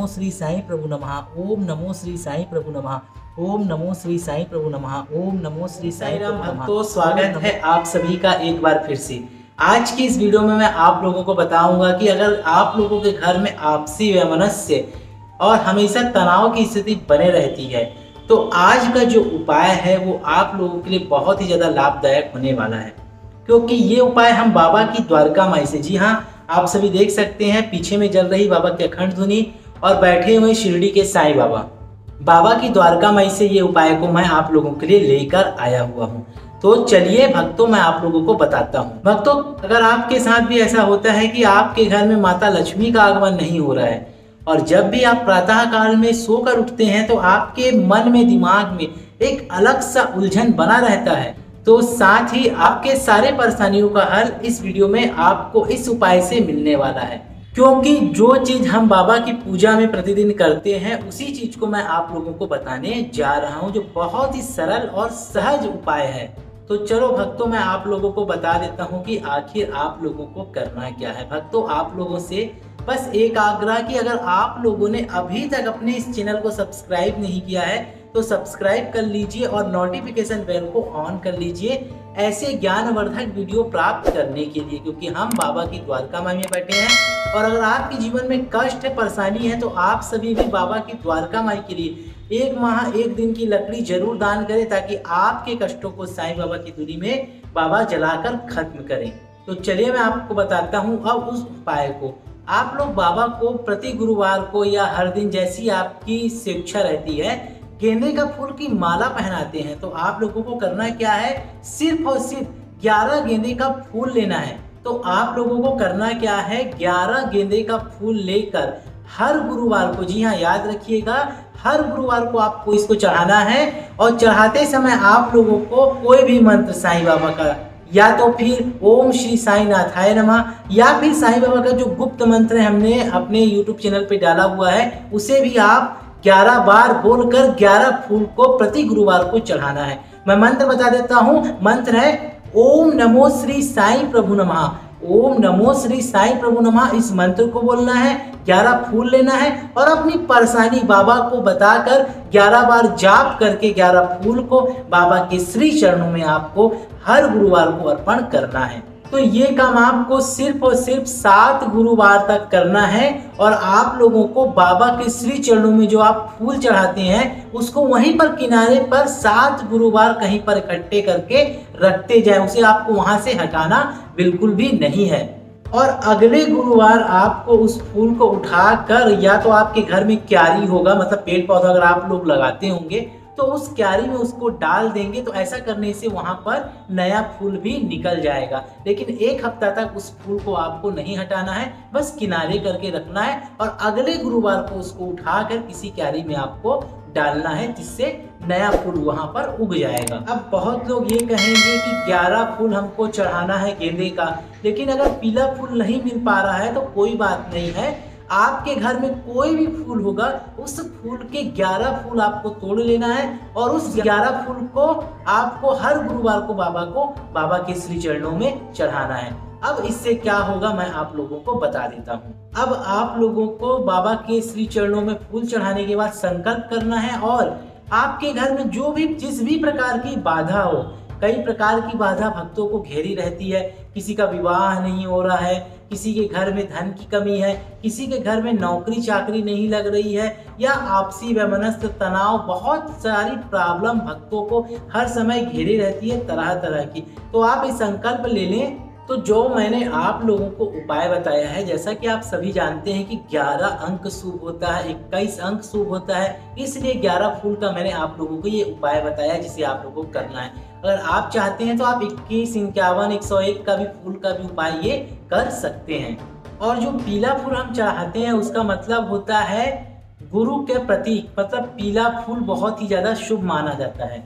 नमो श्री साईं प्रभु नमः ओम नमो श्री साई प्रभु नमः ओम नमो श्री साईं प्रभु नमः ओम नमो श्री साईं राम भक्तों स्वागत है आप सभी का एक बार फिर से। आज की इस वीडियो में मैं आप लोगों को बताऊँगा कि अगर आप लोगों के घर में आपसी वैमनस्य और हमेशा तनाव की स्थिति बने रहती है तो आज का जो उपाय है वो आप लोगों के लिए बहुत ही ज़्यादा लाभदायक होने वाला है। क्योंकि ये उपाय हम बाबा की द्वारका माई से जी हाँ आप सभी देख सकते हैं पीछे में जल रही बाबा की अखंड धुनी और बैठे हुए शिरडी के साईं बाबा। बाबा की द्वारका माई से ये उपाय को मैं आप लोगों के लिए लेकर आया हुआ हूँ। तो चलिए भक्तों, मैं आप लोगों को बताता हूँ। भक्तों, अगर आपके साथ भी ऐसा होता है कि आपके घर में माता लक्ष्मी का आगमन नहीं हो रहा है, और जब भी आप प्रातः काल में सोकर उठते हैं तो आपके मन में, दिमाग में एक अलग सा उलझन बना रहता है। तो साथ ही आपके सारे परेशानियों का हल इस वीडियो में आपको इस उपाय से मिलने वाला है। क्योंकि जो चीज़ हम बाबा की पूजा में प्रतिदिन करते हैं, उसी चीज़ को मैं आप लोगों को बताने जा रहा हूँ, जो बहुत ही सरल और सहज उपाय है। तो चलो भक्तों, मैं आप लोगों को बता देता हूँ कि आखिर आप लोगों को करना क्या है। भक्तों, आप लोगों से बस एक आग्रह कि अगर आप लोगों ने अभी तक अपने इस चैनल को सब्सक्राइब नहीं किया है तो सब्सक्राइब कर लीजिए और नोटिफिकेशन बेल को ऑन कर लीजिए ऐसे ज्ञानवर्धक वीडियो प्राप्त करने के लिए, क्योंकि हम बाबा की द्वारका माई में बैठे हैं। और अगर आपके जीवन में कष्ट है परेशानी है तो आप सभी भी बाबा की द्वारका माई के लिए एक माह, एक दिन की लकड़ी ज़रूर दान करें, ताकि आपके कष्टों को साईं बाबा की दूरी में बाबा जलाकर खत्म करें। तो चलिए मैं आपको बताता हूँ अब उस उपाय को। आप लोग बाबा को प्रति गुरुवार को या हर दिन जैसी आपकी शिक्षा रहती है गेंदे का फूल की माला पहनाते हैं। तो आप लोगों को करना क्या है? सिर्फ़ और सिर्फ़ ग्यारह गेंदे का फूल लेना है। तो आप लोगों को करना क्या है? ग्यारह गेंदे का फूल लेकर हर गुरुवार को, जी हाँ याद रखिएगा, हर गुरुवार को आपको इसको चढ़ाना है और चढ़ाते समय आप लोगों को कोई भी मंत्र साईं बाबा का, या तो फिर ओम श्री साई नाथाय नमः, या फिर साईं बाबा का जो गुप्त मंत्र हमने अपने यूट्यूब चैनल पे डाला हुआ है, उसे भी आप 11 बार बोलकर 11 फूल को प्रति गुरुवार को चढ़ाना है। मैं मंत्र बता देता हूँ, मंत्र है, ओम नमो श्री साई प्रभु नमः। ओम नमो श्री साई प्रभु नमः, इस मंत्र को बोलना है, ग्यारह फूल लेना है और अपनी परेशानी बाबा को बताकर ग्यारह बार जाप करके ग्यारह फूल को बाबा के श्री चरणों में आपको हर गुरुवार को अर्पण करना है। तो ये काम आपको सिर्फ़ और सिर्फ़ सात गुरुवार तक करना है और आप लोगों को बाबा के श्री चरणों में जो आप फूल चढ़ाते हैं, उसको वहीं पर किनारे पर सात गुरुवार कहीं पर इकट्ठे करके रखते जाए, उसे आपको वहाँ से हटाना बिल्कुल भी नहीं है। और अगले गुरुवार आपको उस फूल को उठाकर, या तो आपके घर में क्यारी होगा मतलब पेड़ पौधा अगर आप लोग लगाते होंगे तो उस क्यारी में उसको डाल देंगे तो ऐसा करने से वहाँ पर नया फूल भी निकल जाएगा। लेकिन एक हफ़्ता तक उस फूल को आपको नहीं हटाना है, बस किनारे करके रखना है और अगले गुरुवार को उसको उठाकर किसी क्यारी में आपको डालना है, जिससे नया फूल वहाँ पर उग जाएगा। अब बहुत लोग ये कहेंगे कि 11 फूल हमको चढ़ाना है गेंदे का, लेकिन अगर पीला फूल नहीं मिल पा रहा है तो कोई बात नहीं है। आपके घर में कोई भी फूल होगा, उस फूल के 11 फूल आपको तोड़ लेना है और उस 11 फूल को आपको हर गुरुवार को बाबा को, बाबा के श्री चरणों में चढ़ाना है। अब इससे क्या होगा, मैं आप लोगों को बता देता हूँ। अब आप लोगों को बाबा के श्री चरणों में फूल चढ़ाने के बाद संकल्प करना है और आपके घर में जो भी, जिस भी प्रकार की बाधा हो, कई प्रकार की बाधा भक्तों को घेरी रहती है, किसी का विवाह नहीं हो रहा है किसी के घर में धन की कमी है, किसी के घर में नौकरी चाकरी नहीं लग रही है, या आपसी वैमनस्य तनाव, बहुत सारी प्रॉब्लम भक्तों को हर समय घेरे रहती है तरह तरह की। तो आप ये संकल्प ले लें तो जो मैंने आप लोगों को उपाय बताया है, जैसा कि आप सभी जानते हैं कि 11 अंक शुभ होता है 21 अंक शुभ होता है, इसलिए 11 फूल का मैंने आप लोगों को ये उपाय बताया जिसे आप लोगों को करना है। अगर आप चाहते हैं तो आप इक्कीस, इक्यावन, एक सौ एक का भी फूल का भी उपाय ये कर सकते हैं। और जो पीला फूल हम चाहते हैं, उसका मतलब होता है गुरु के प्रतीक मतलब पीला फूल बहुत ही ज़्यादा शुभ माना जाता है।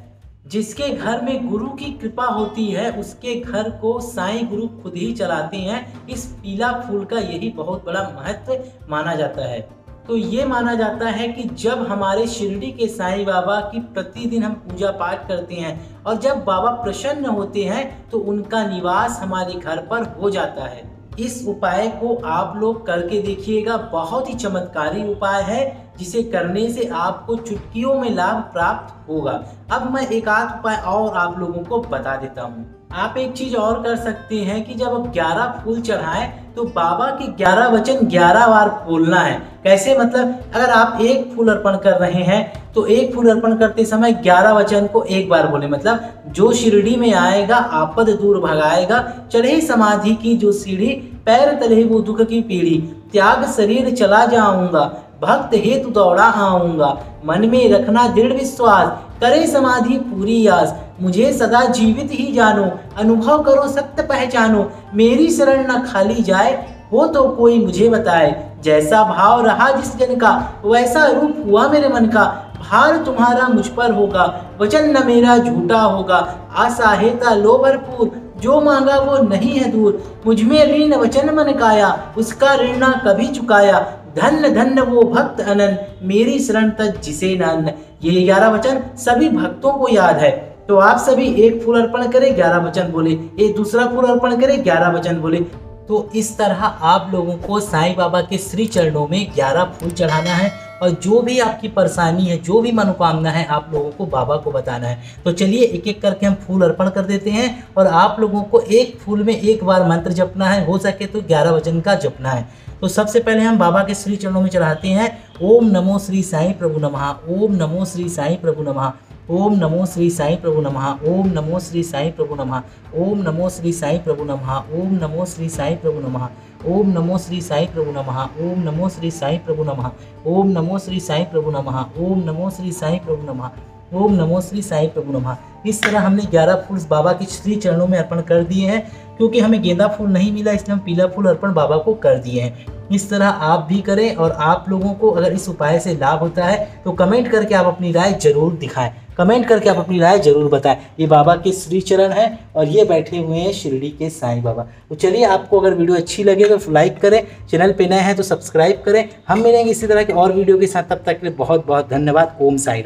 जिसके घर में गुरु की कृपा होती है, उसके घर को साईं गुरु खुद ही चलाते हैं। इस पीला फूल का यही बहुत बड़ा महत्व माना जाता है। तो ये माना जाता है कि जब हमारे शिरडी के साईं बाबा की प्रतिदिन हम पूजा पाठ करते हैं और जब बाबा प्रसन्न होते हैं तो उनका निवास हमारे घर पर हो जाता है। इस उपाय को आप लोग करके देखिएगा। बहुत ही चमत्कारी उपाय है। जिसे करने से आपको चुटकियों में लाभ प्राप्त होगा। अब मैं एक आध उपाय और आप लोगों को बता देता हूँ। आप एक चीज़ और कर सकते हैं कि जब आप 11 फूल चढ़ाएँ तो बाबा के 11 वचन 11 बार बोलना है। कैसे? मतलब अगर आप एक फूल अर्पण कर रहे हैं तो एक फूल अर्पण करते समय 11 वचन को एक बार बोले। मतलब जो शिरडी में आएगा, आपद दूर भगाएगा। चढ़े समाधि की जो सीढ़ी, पैर तले वो दुख की पीढ़ी, त्याग शरीर चला जाऊँगा। भक्त हेतु दौड़ा आऊँगा। मन में रखना दृढ़ विश्वास, करे समाधि पूरी आस। मुझे सदा जीवित ही जानो, अनुभव करो, सत्य पहचानो। मेरी शरण न खाली जाए, हो तो कोई मुझे बताए। जैसा भाव रहा जिस जन का, वैसा रूप हुआ मेरे मन का। भार तुम्हारा मुझ पर होगा, वचन न मेरा झूठा होगा। आशा हेता लो भरपूर, जो मांगा वो नहीं है दूर। मुझमें ऋण वचन मन काया, उसका ऋण ना कभी चुकाया। धन्य धन्य वो भक्त अनन मेरी शरण तक जिसे नन ये ग्यारह वचन सभी भक्तों को याद है। तो आप सभी एक फूल अर्पण करें, ग्यारह वचन बोले। एक दूसरा फूल अर्पण करें, ग्यारह वचन बोले। तो इस तरह आप लोगों को साईं बाबा के श्री चरणों में ग्यारह फूल चढ़ाना है। और जो भी आपकी परेशानी है, जो भी मनोकामना है, आप लोगों को बाबा को बताना है। तो चलिए एक एक करके हम फूल अर्पण कर देते हैं और आप लोगों को एक फूल में एक बार मंत्र जपना है। हो सके तो ग्यारह वज़न का जपना है। तो सबसे पहले हम बाबा के श्री चरणों में चढ़ाते हैं। ओम नमो श्री साई प्रभु नमः, ओम नमो श्री साई प्रभु नमः। ओम नमो श्री साई प्रभु नमः, ओम नमो श्री साई प्रभु नमः, ओम नमो श्री साई प्रभु नमः, ओम नमो श्री साई प्रभु नमः, ओम नमो श्री साई प्रभु नमः, ओम नमो श्री साई प्रभु नमः, ओम नमो श्री साई प्रभु नमः, ओम नमो श्री साई प्रभु नमः, ओम नमो श्री साई प्रभु नमः। इस तरह हमने 11 फूल बाबा के श्री चरणों में अर्पण कर दिए हैं, क्योंकि हमें गेंदा फूल नहीं मिला, इसलिए हम पीला फूल अर्पण बाबा को कर दिए हैं। इस तरह आप भी करें और आप लोगों को अगर इस उपाय से लाभ होता है तो कमेंट करके आप अपनी राय ज़रूर दिखाएँ। कमेंट करके आप अपनी राय ज़रूर बताएँ। ये बाबा के श्री चरण है और ये बैठे हुए हैं शिरडी के साईं बाबा। तो चलिए, आपको अगर वीडियो अच्छी लगे तो लाइक करें, चैनल पे नए हैं तो सब्सक्राइब करें। हम मिलेंगे इसी तरह के और वीडियो के साथ। तब तक के लिए बहुत बहुत धन्यवाद। ओम साई